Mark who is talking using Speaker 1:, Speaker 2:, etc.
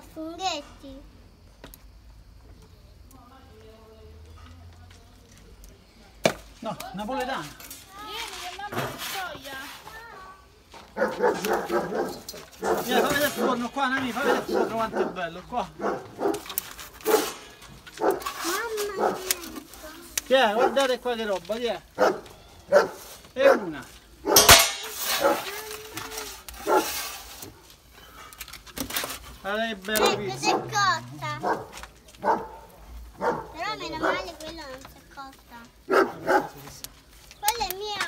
Speaker 1: spaghetti.
Speaker 2: No, napoletana.
Speaker 3: Vieni che mamma ti soia.
Speaker 2: Vieni, fa vedere il forno qua, Nani, fa vedere il forno quanto è bello, qua.
Speaker 1: Mamma mia.
Speaker 2: Chi è? Guardate qua che roba, chi è? E una. Guarda che bella
Speaker 1: Ecco, è cotta. Però meno male quello non si è cotta. Quella è mia.